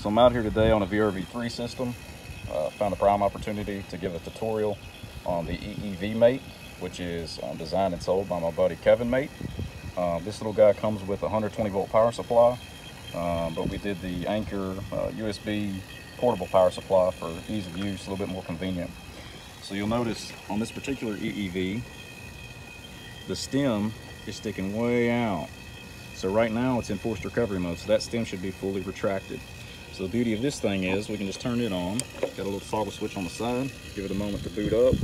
So I'm out here today on a VRV3 system. Uh, found a prime opportunity to give a tutorial on the EEV mate, which is um, designed and sold by my buddy Kevin Mate. Uh, this little guy comes with a 120 volt power supply, um, but we did the Anker uh, USB portable power supply for ease of use, a little bit more convenient. So you'll notice on this particular EEV, the stem is sticking way out. So right now it's in forced recovery mode, so that stem should be fully retracted. So the beauty of this thing is we can just turn it on. Got a little toggle switch on the side. Give it a moment to boot up.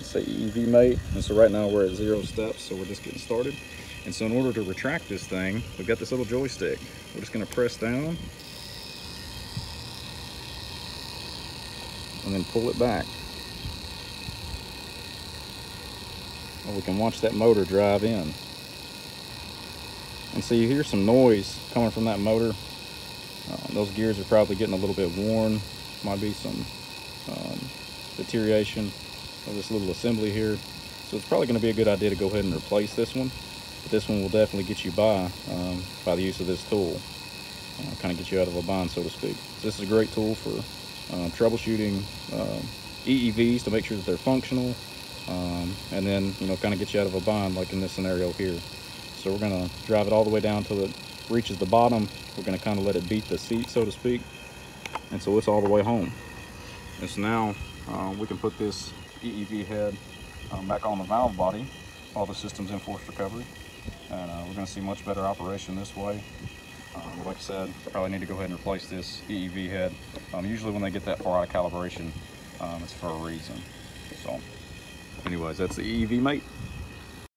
Say EV mate. And so right now we're at zero steps, so we're just getting started. And so in order to retract this thing, we've got this little joystick. We're just gonna press down and then pull it back. We can watch that motor drive in. And so you hear some noise coming from that motor. Uh, those gears are probably getting a little bit worn. Might be some um, deterioration of this little assembly here. So it's probably going to be a good idea to go ahead and replace this one. But this one will definitely get you by um, by the use of this tool. Uh, kind of get you out of a bind, so to speak. So this is a great tool for uh, troubleshooting uh, EEVs to make sure that they're functional. Um, and then, you know, kind of get you out of a bind like in this scenario here. So we're going to drive it all the way down till it reaches the bottom. We're going to kind of let it beat the seat, so to speak. And so it's all the way home. And so now uh, we can put this EEV head um, back on the valve body while the system's in forced recovery. And uh, we're going to see much better operation this way. Um, like I said, probably need to go ahead and replace this EEV head. Um, usually when they get that far out of calibration, um, it's for a reason. So anyways, that's the EEV mate.